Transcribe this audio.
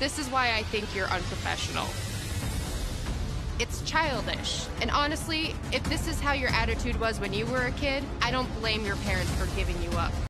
This is why I think you're unprofessional. It's childish. And honestly, if this is how your attitude was when you were a kid, I don't blame your parents for giving you up.